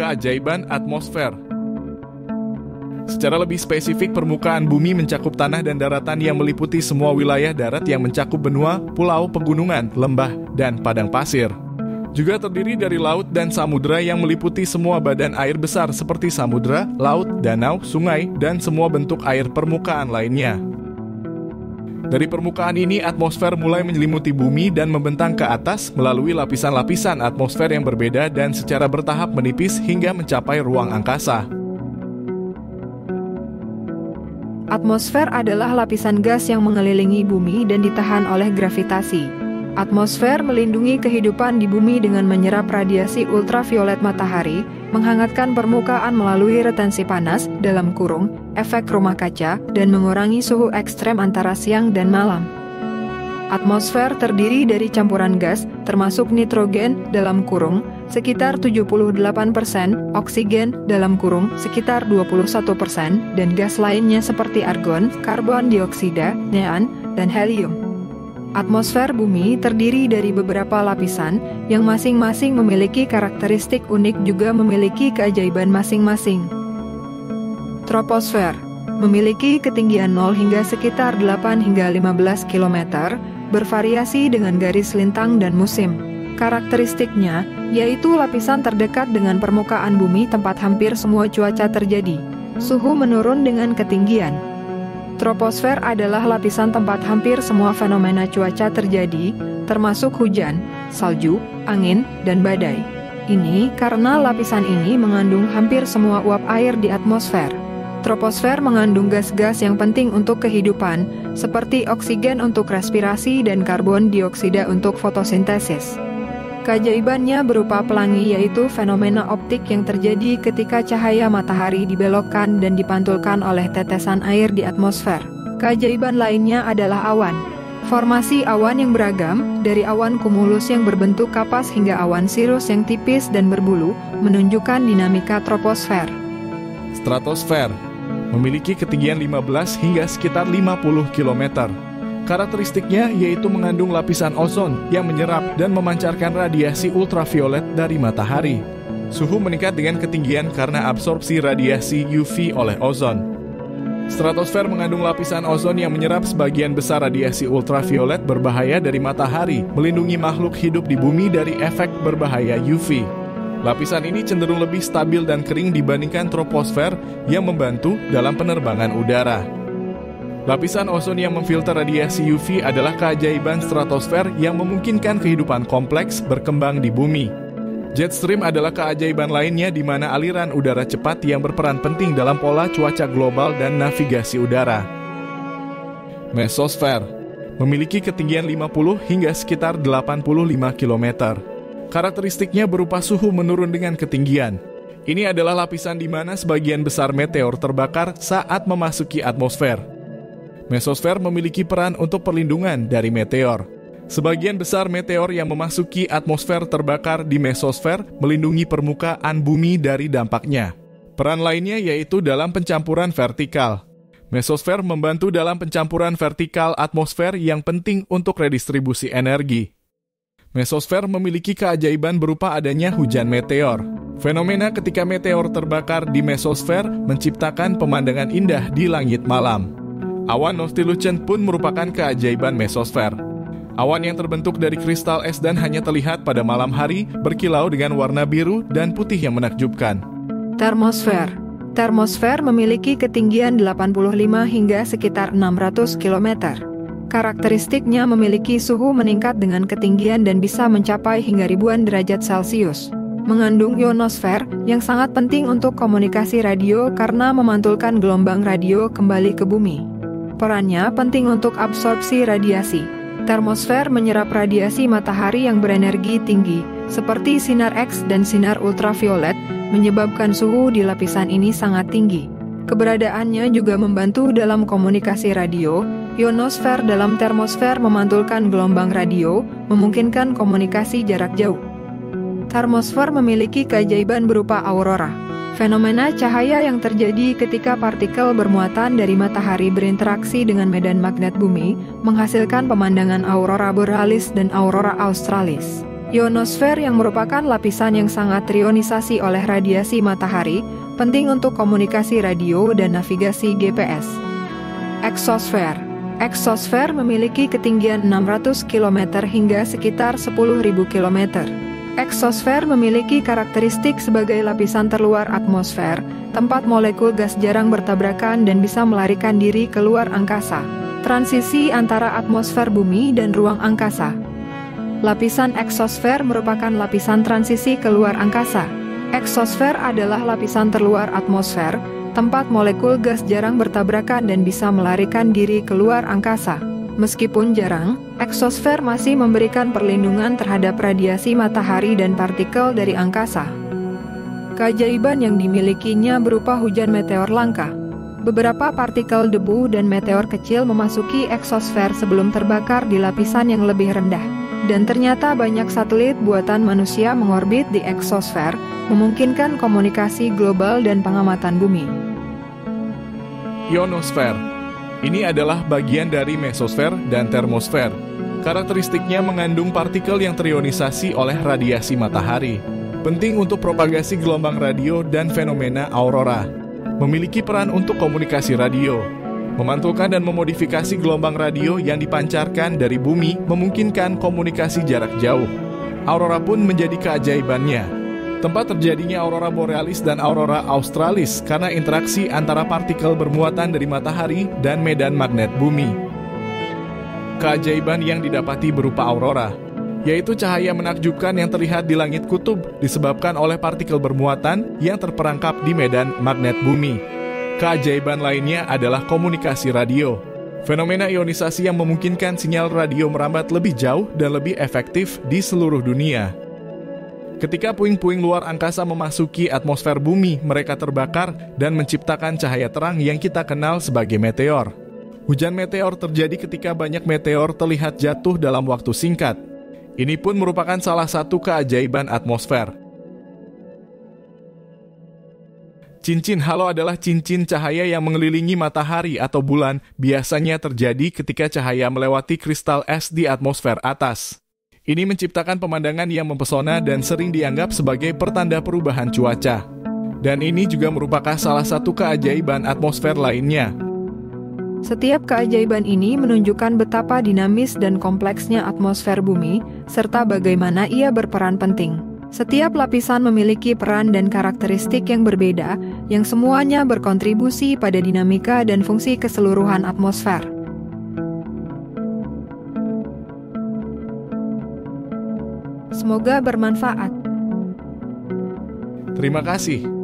keajaiban atmosfer. Secara lebih spesifik, permukaan bumi mencakup tanah dan daratan yang meliputi semua wilayah darat yang mencakup benua, pulau, pegunungan, lembah, dan padang pasir. Juga terdiri dari laut dan samudera yang meliputi semua badan air besar seperti samudera, laut, danau, sungai, dan semua bentuk air permukaan lainnya. Dari permukaan ini, atmosfer mulai menyelimuti bumi dan membentang ke atas melalui lapisan-lapisan atmosfer yang berbeda dan secara bertahap menipis hingga mencapai ruang angkasa. Atmosfer adalah lapisan gas yang mengelilingi bumi dan ditahan oleh gravitasi. Atmosfer melindungi kehidupan di bumi dengan menyerap radiasi ultraviolet matahari, menghangatkan permukaan melalui retensi panas dalam kurung, efek rumah kaca, dan mengurangi suhu ekstrem antara siang dan malam. Atmosfer terdiri dari campuran gas, termasuk nitrogen dalam kurung, sekitar 78%, oksigen dalam kurung sekitar 21%, dan gas lainnya seperti argon, karbon dioksida, neon, dan helium. Atmosfer bumi terdiri dari beberapa lapisan yang masing-masing memiliki karakteristik unik juga memiliki keajaiban masing-masing. Troposfer memiliki ketinggian 0 hingga sekitar 8 hingga 15 km, bervariasi dengan garis lintang dan musim. Karakteristiknya yaitu lapisan terdekat dengan permukaan bumi tempat hampir semua cuaca terjadi. Suhu menurun dengan ketinggian, Troposfer adalah lapisan tempat hampir semua fenomena cuaca terjadi, termasuk hujan, salju, angin, dan badai. Ini karena lapisan ini mengandung hampir semua uap air di atmosfer. Troposfer mengandung gas-gas yang penting untuk kehidupan, seperti oksigen untuk respirasi dan karbon dioksida untuk fotosintesis. Keajaibannya berupa pelangi yaitu fenomena optik yang terjadi ketika cahaya matahari dibelokkan dan dipantulkan oleh tetesan air di atmosfer. Keajaiban lainnya adalah awan. Formasi awan yang beragam, dari awan kumulus yang berbentuk kapas hingga awan sirus yang tipis dan berbulu, menunjukkan dinamika troposfer. Stratosfer memiliki ketinggian 15 hingga sekitar 50 km. Karakteristiknya yaitu mengandung lapisan ozon yang menyerap dan memancarkan radiasi ultraviolet dari matahari. Suhu meningkat dengan ketinggian karena absorpsi radiasi UV oleh ozon. Stratosfer mengandung lapisan ozon yang menyerap sebagian besar radiasi ultraviolet berbahaya dari matahari, melindungi makhluk hidup di bumi dari efek berbahaya UV. Lapisan ini cenderung lebih stabil dan kering dibandingkan troposfer yang membantu dalam penerbangan udara. Lapisan ozon yang memfilter radiasi UV adalah keajaiban stratosfer yang memungkinkan kehidupan kompleks berkembang di bumi. Jet stream adalah keajaiban lainnya di mana aliran udara cepat yang berperan penting dalam pola cuaca global dan navigasi udara. Mesosfer memiliki ketinggian 50 hingga sekitar 85 km. Karakteristiknya berupa suhu menurun dengan ketinggian. Ini adalah lapisan di mana sebagian besar meteor terbakar saat memasuki atmosfer. Mesosfer memiliki peran untuk perlindungan dari meteor. Sebagian besar meteor yang memasuki atmosfer terbakar di mesosfer melindungi permukaan bumi dari dampaknya. Peran lainnya yaitu dalam pencampuran vertikal. Mesosfer membantu dalam pencampuran vertikal atmosfer yang penting untuk redistribusi energi. Mesosfer memiliki keajaiban berupa adanya hujan meteor. Fenomena ketika meteor terbakar di mesosfer menciptakan pemandangan indah di langit malam. Awan Nostilucent pun merupakan keajaiban mesosfer. Awan yang terbentuk dari kristal es dan hanya terlihat pada malam hari berkilau dengan warna biru dan putih yang menakjubkan. Termosfer Termosfer memiliki ketinggian 85 hingga sekitar 600 km. Karakteristiknya memiliki suhu meningkat dengan ketinggian dan bisa mencapai hingga ribuan derajat Celcius. Mengandung ionosfer yang sangat penting untuk komunikasi radio karena memantulkan gelombang radio kembali ke bumi. Perannya penting untuk absorpsi radiasi. Termosfer menyerap radiasi matahari yang berenergi tinggi, seperti sinar X dan sinar ultraviolet, menyebabkan suhu di lapisan ini sangat tinggi. Keberadaannya juga membantu dalam komunikasi radio. Ionosfer dalam termosfer memantulkan gelombang radio, memungkinkan komunikasi jarak jauh. Termosfer memiliki keajaiban berupa aurora. Fenomena cahaya yang terjadi ketika partikel bermuatan dari matahari berinteraksi dengan medan magnet bumi menghasilkan pemandangan aurora borealis dan aurora australis. Ionosfer yang merupakan lapisan yang sangat terionisasi oleh radiasi matahari, penting untuk komunikasi radio dan navigasi GPS. Exosfer Exosfer memiliki ketinggian 600 km hingga sekitar 10.000 km. Exosfer memiliki karakteristik sebagai lapisan terluar atmosfer, tempat molekul gas jarang bertabrakan dan bisa melarikan diri keluar angkasa. Transisi antara atmosfer bumi dan ruang angkasa. Lapisan eksosfer merupakan lapisan transisi keluar angkasa. Eksosfer adalah lapisan terluar atmosfer, tempat molekul gas jarang bertabrakan dan bisa melarikan diri keluar angkasa. Meskipun jarang, eksosfer masih memberikan perlindungan terhadap radiasi matahari dan partikel dari angkasa. Keajaiban yang dimilikinya berupa hujan meteor langka. Beberapa partikel debu dan meteor kecil memasuki eksosfer sebelum terbakar di lapisan yang lebih rendah. Dan ternyata banyak satelit buatan manusia mengorbit di eksosfer, memungkinkan komunikasi global dan pengamatan bumi. Ionosfer Ini adalah bagian dari mesosfer dan termosfer. Karakteristiknya mengandung partikel yang terionisasi oleh radiasi matahari. Penting untuk propagasi gelombang radio dan fenomena aurora. Memiliki peran untuk komunikasi radio, Memantulkan dan memodifikasi gelombang radio yang dipancarkan dari bumi memungkinkan komunikasi jarak jauh. Aurora pun menjadi keajaibannya. Tempat terjadinya aurora borealis dan aurora australis karena interaksi antara partikel bermuatan dari matahari dan medan magnet bumi. Keajaiban yang didapati berupa aurora, yaitu cahaya menakjubkan yang terlihat di langit kutub disebabkan oleh partikel bermuatan yang terperangkap di medan magnet bumi. Keajaiban lainnya adalah komunikasi radio. Fenomena ionisasi yang memungkinkan sinyal radio merambat lebih jauh dan lebih efektif di seluruh dunia. Ketika puing-puing luar angkasa memasuki atmosfer bumi, mereka terbakar dan menciptakan cahaya terang yang kita kenal sebagai meteor. Hujan meteor terjadi ketika banyak meteor terlihat jatuh dalam waktu singkat. Ini pun merupakan salah satu keajaiban atmosfer. Cincin halo adalah cincin cahaya yang mengelilingi matahari atau bulan, biasanya terjadi ketika cahaya melewati kristal es di atmosfer atas. Ini menciptakan pemandangan yang mempesona dan sering dianggap sebagai pertanda perubahan cuaca. Dan ini juga merupakan salah satu keajaiban atmosfer lainnya. Setiap keajaiban ini menunjukkan betapa dinamis dan kompleksnya atmosfer bumi, serta bagaimana ia berperan penting. Setiap lapisan memiliki peran dan karakteristik yang berbeda, yang semuanya berkontribusi pada dinamika dan fungsi keseluruhan atmosfer. Semoga bermanfaat. Terima kasih.